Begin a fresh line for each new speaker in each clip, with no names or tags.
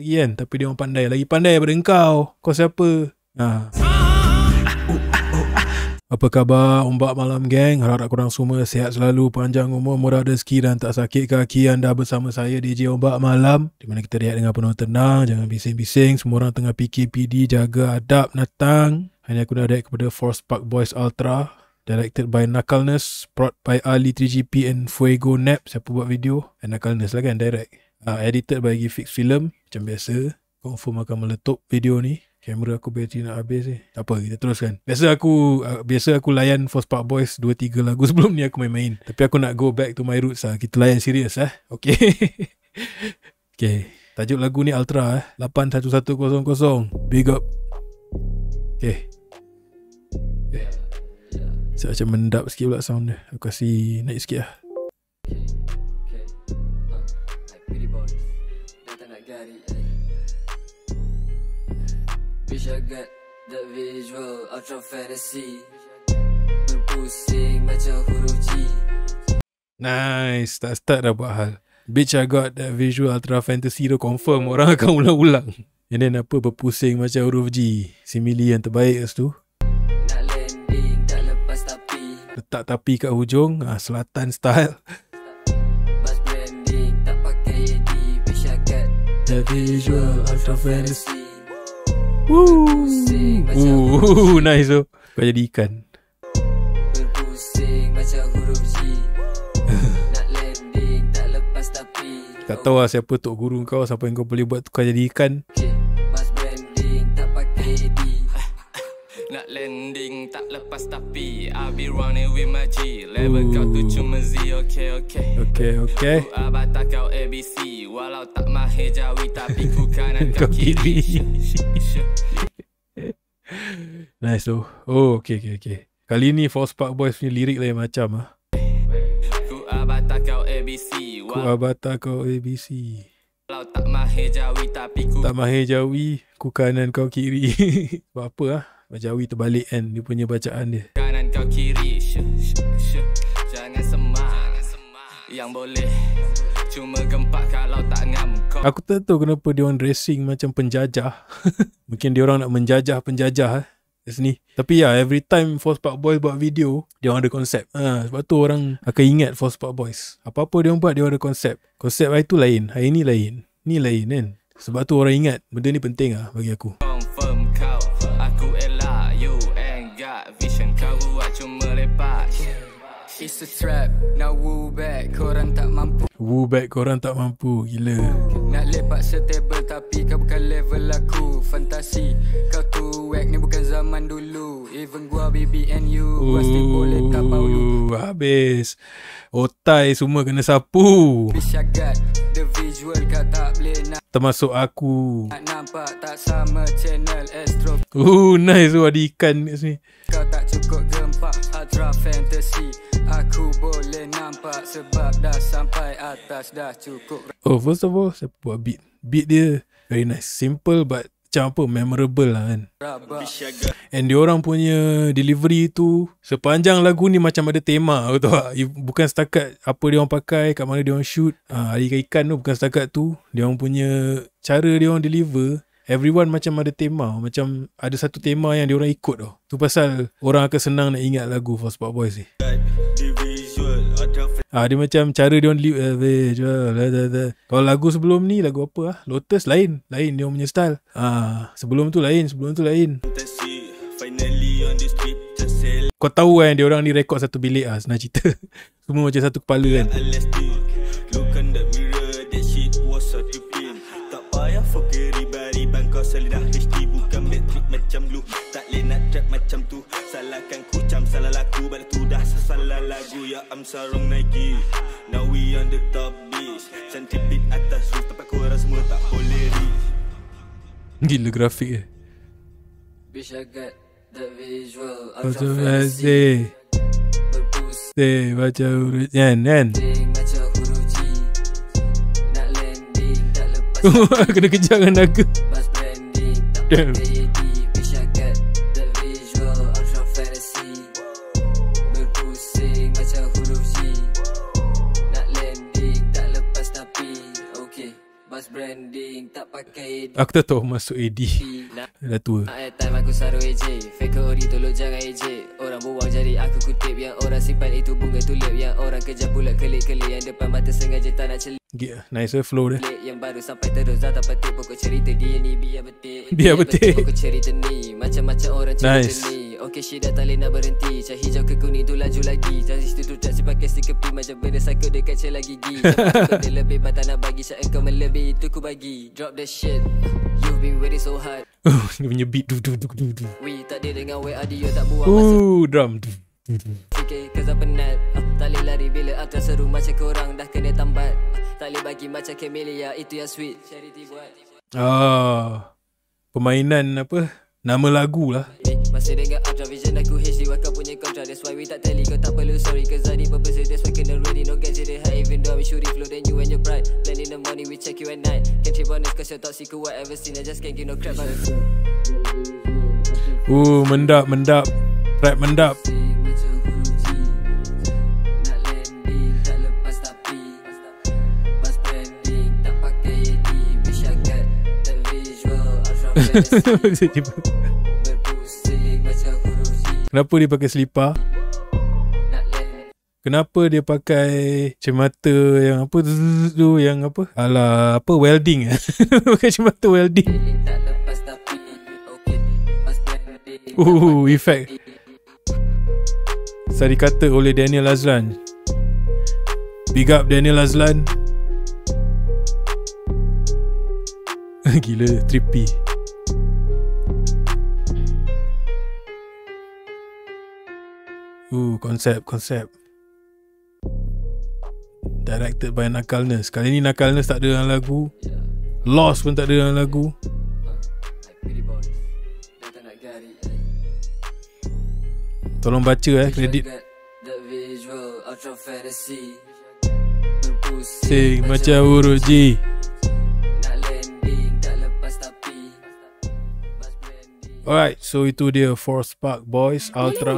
lagi kan Tapi dia orang pandai. Lagi pandai daripada engkau. Kau siapa? Ha. Apa khabar Umbak Malam Gang Harap korang semua sihat selalu Panjang umur, murah rezeki dan tak sakit kaki. Anda bersama saya DJ Umbak Malam Di mana kita lihat dengan penuh tenang. Jangan bising-bising Semua orang tengah PKPD Jaga adab Natang. Hanya aku dah kepada Force Park Boys Ultra Directed by Knuckleness Brought by Ali 3GP and Fuego Nap. Siapa buat video? And Knuckleness lah kan direct uh, Edited by Gifix Film Macam biasa Confirm akan meletup video ni Kamera aku bateri nak habis ni. Tak apa, kita teruskan. Biasa aku uh, biasa aku layan Force Park Boys 2 3 lagu sebelum ni aku main-main. Tapi aku nak go back to my roots lah. Kita layan serius ah. Okay. okay. Tajuk lagu ni Ultra eh. 81100. Big up. Okay. Okay. Saya macam mendap sikit pula sound dia. Aku kasih naik sikit lah. Wish I got that visual ultra fantasy. Berpusing macam huruf G. Nice, tak start dah buat hal. Bitch I got that visual ultra fantasy tu confirm orang akan ulang-ulang. And then apa berpusing macam huruf G. Simili yang terbaik kat situ Nak landing tak lepas tapi. Letak tapi kat hujung, ah, selatan style that visual ultra fantasy Woo. Ooh, nice tu. Kau jadi ikan. tak tahu lah siapa tok guru kau Siapa yang kau boleh buat tukar jadi ikan Nak landing tak lepas tapi I'll be running with my G. Level kau tu cuma Z Okay okay. Okay okay. Aku abata kau ABC Walau tak mahir jawi Tapi ku kanan kau kiri Nice tu Oh okay okay okay. Kali ni Force Park Boys punya lirik lain macam ah. Ku abata kau ABC Ku abata kau ABC Kalau tak mahir jawi tapi ku Tak mahir jawi Ku kanan kau kiri. Sebab apa ah? Jawi terbalik kan Dia punya bacaan dia. Kanan kau kiri. Sh, sh. Jangan semak. Yang boleh. Cuma gempak kalau tak ngamuk Aku tak tahu kenapa dia orang dressing macam penjajah. Mungkin dia orang nak menjajah penjajah eh sini. Tapi ya, yeah, every time Force Park Boys buat video, dia orang ada konsep. Ha, sebab tu orang akan ingat Force Park Boys. Apa-apa dia orang buat, dia orang ada konsep. Konsep hari tu lain, hari ni lain. Ni lain kan. Sebab tu orang ingat, benda ni penting ah bagi aku. It's a trap, now woo back, korang tak mampu. Woo back, korang tak mampu, gila. Nak lepak setable tapi kau bukan level aku. Fantasi, kau tu wack ni bukan zaman dulu. Even gua baby and you, Ooh, pasti boleh tak bau lu. Habis, otai semua kena sapu. the visual kau tak boleh nak. Termasuk aku. Nak nampak tak sama channel Astro. Ooh, nice tu ada ikan kat sini. Kau tak cukup gempak, ultra fantasy. Aku boleh nampak sebab dah sampai atas dah cukup. Oh, first of all, saya buat beat. Beat dia very nice. Simple but macam apa, memorable lah kan. And dia orang punya delivery tu, sepanjang lagu ni macam ada tema, betul tak? Bukan setakat apa dia orang pakai, kat mana dia orang shoot. Ha, hari ikan tu bukan setakat tu. Dia orang punya cara dia orang deliver, everyone macam ada tema macam ada satu tema yang dia orang ikut tu tu pasal orang akan senang nak ingat lagu for Sport Boys ni Ah dia macam cara dia orang uh, Kalau lagu sebelum ni lagu apa ah? Lotus lain, lain dia punya style. Ah sebelum tu lain, sebelum tu lain. Kau tahu kan dia orang ni rekod satu bilik ah senang cerita. Semua macam satu kepala kan. Dah salah lagu Ya I'm sarong Nike. Now we on the top bitch Cantik beat atas roof Tempat korang semua tak boleh reach. Gila grafik eh Bitch I got the visual. Ultra fantasy Berpusing Baca huruf. Kan kan Kena kejar dengan naga Damn Aku tak tahu masuk AD Dah tua.
Time aku saru AJ Fake ori tolong jangan AJ Orang buang jari aku kutip Yang orang simpan itu bunga tulip. Yang orang kerja pula kelik-kelik Yang depan mata sengaja tak nak celik.
Yeah, nice eh, flow dia.
Yang baru sampai terus dah tak petik Pokok cerita. Dia ni biar betik.
Biar betik.
Pokok cerita ni. Macam-macam orang cerita
Nice.
ni Okay shit dah tak boleh nak berhenti. Cah hijau ke kuning tu laju lagi. Cah situ tu tak si pakai si kepi Macam benda psycho dekat celah gigi Kau dia lebih Batak nak bagi Cah engkau melebih Itu ku bagi. Drop the shit. You've been waiting so hard.
Oh, Dia punya beat du, du, du, du, du.
We tak ada dengan WA dia tak buang
Ooh, drum.
Fikir Cause I'm penat ah, Tak boleh lari bila aku seru Macam korang. Dah kena tambat. Ah, Tak boleh bagi macam Camellia Itu yang sweet. Charity buat.
Ah, Permainan apa? Nama lagu lah.
Eh, Masih dengan Ultra Vision aku HD Wakau punya kontra That's why we tak tell Kau tak perlu sorry Cause I need purposes That's why kena ready No gadget they hide Even though I'm shooting flow Then you and your pride Then in the morning we check you at night. Can't trip honest Cause you're toxic Who I ever seen I just can't give no crap about it
Ooh, mendap, mendap. Rap mendap.
Sing macam
Kenapa dia pakai selipar? Kenapa dia pakai Cermata yang apa tu Yang apa? Alah apa welding eh? Pakai cermata welding. Ooh, effect. Sari kata oleh Daniel Azlan. Big up Daniel Azlan. Gila trippy Ooh, konsep, konsep Directed by Nakalness Kali ni Nakalness tak ada dalam lagu. Lost pun tak ada dalam lagu. Tolong baca eh kredit. Sing macam huruf G. Alright, so itu dia Force Park Boys Ultra.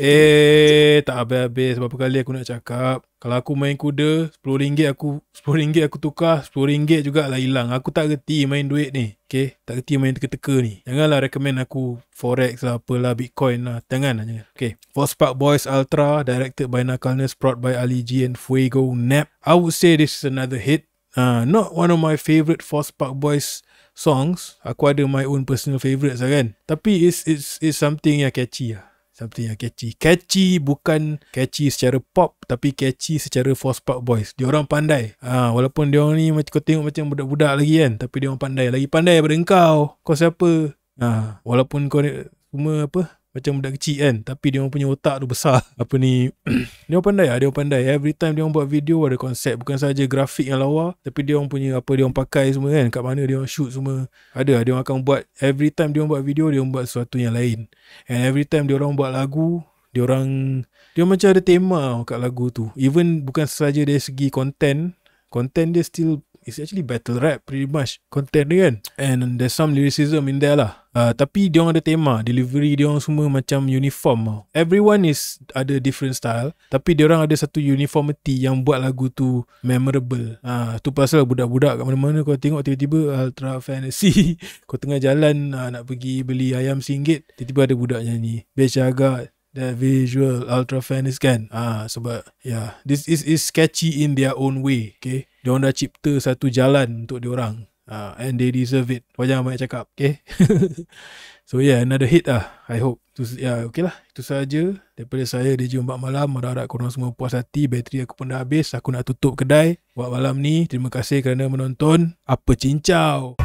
Eh, tak habis-habis berapa kali aku nak cakap. Kalau aku main kuda, RM10 aku RM10 aku tukar, RM10 juga lah hilang. Aku tak reti main duit ni. Okay, tak reti main teka-teka ni. Janganlah recommend aku Forex lah, apalah, Bitcoin lah. Jangan lah, jangan. Okay, Force Park Boys Ultra, directed by Nakalness, brought by Ali G and Fuego Nap. I would say this is another hit. Uh, not one of my favourite Force Park Boys songs. Aku ada my own personal favourites lah kan. Tapi it's, it's, it's something yang catchy lah. Something yang catchy. Catchy bukan catchy secara pop tapi catchy secara Force Park Boys. Dia orang pandai. Ah, walaupun dia orang ni macam kau tengok macam budak-budak lagi kan, tapi dia orang pandai. Lagi pandai daripada kau. Kau siapa? Ah, walaupun kau ni semua apa? Macam budak kecil kan Tapi dia orang punya otak tu besar Apa ni Dia orang pandai lah Dia orang pandai Every time dia orang buat video Ada konsep Bukan saja grafik yang lawa Tapi dia orang punya Apa dia orang pakai semua kan Kat mana dia orang shoot semua Ada Dia orang akan buat Every time dia orang buat video Dia orang buat sesuatu yang lain And every time dia orang buat lagu Dia orang Dia macam ada tema kat lagu tu Even bukan saja dari segi content Content dia still It's actually battle rap pretty much. Content dia kan? And there's some lyricism in there lah. Uh, Tapi dia orang ada tema Delivery dia orang semua macam uniform tau. Everyone is ada different style. Tapi dia orang ada satu uniformity Yang buat lagu tu memorable. Uh, Tu pasal budak-budak kat mana-mana Kau tengok tiba-tiba Ultra Fantasy. Kau tengah jalan uh, Nak pergi beli ayam singgit Tiba-tiba ada budak nyanyi. Bitch I That visual ultra fantasy kan. Ah sebab yeah this is is sketchy in their own way okay? Dia orang dah cipta satu jalan untuk dia orang. Ah and they deserve it. Kau jangan banyak cakap okay? So yeah another hit lah I hope. Tu ya yeah, okay lah. Itu saja. Daripada saya DJ Umbat Malam. Harap korang semua puas hati. Bateri aku pun dah habis. Aku nak tutup kedai buat malam ni. Terima kasih kerana menonton. Apa cincau